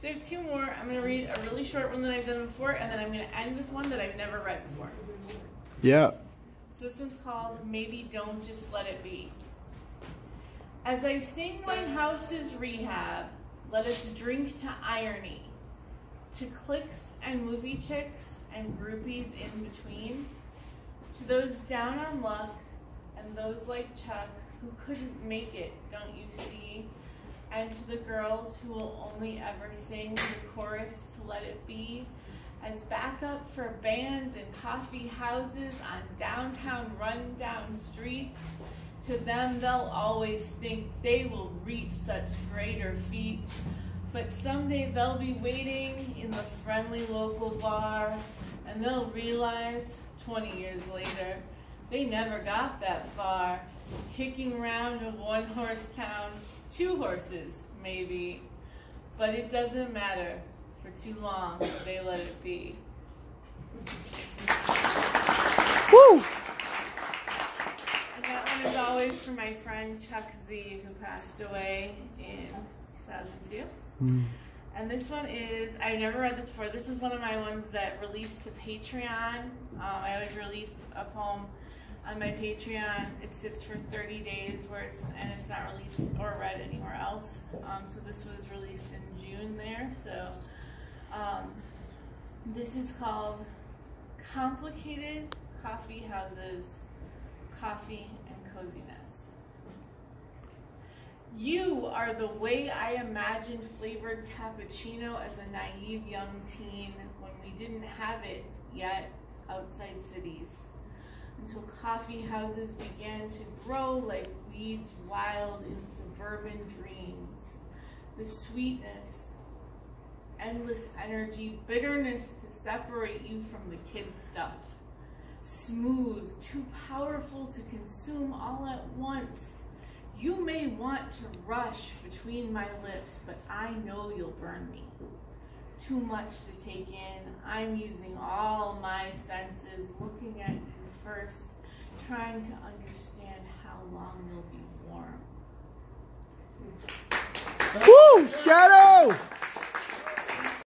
So I have two more. I'm going to read a really short one that I've done before, and then I'm going to end with one that I've never read before. Yeah. So this one's called Maybe Don't Just Let It Be. As I sing Winehouse's rehab, let us drink to irony, to clicks and movie chicks and groupies in between, to those down on luck and those like Chuck who couldn't make it, don't you see? And to the girls who will only ever sing the chorus to let it be as backup for bands in coffee houses on downtown rundown streets. To them, they'll always think they will reach such greater feats. But someday they'll be waiting in the friendly local bar, and they'll realize 20 years later they never got that far. Kicking around a one horse town, two horses, maybe. But it doesn't matter. For too long, they let it be. Woo! And that one is always for my friend Chuck Z, who passed away in 2002. Mm. And this one is, I never read this before. This was one of my ones that released to Patreon. Um, I always release a poem on my Patreon. It sits for 30 days where it's, and it's not released or read anywhere else. Um, so this was released in June there. So um, this is called Complicated Coffee Houses, Coffee and Coziness. You are the way I imagined flavored cappuccino as a naive young teen when we didn't have it yet outside cities. Until coffee houses began to grow like weeds wild in suburban dreams. The sweetness, endless energy, bitterness to separate you from the kid stuff. Smooth, too powerful to consume all at once you may want to rush between my lips, but I know you'll burn me. Too much to take in. I'm using all my senses, looking at you first, trying to understand how long you'll be warm. Woo! Shadow!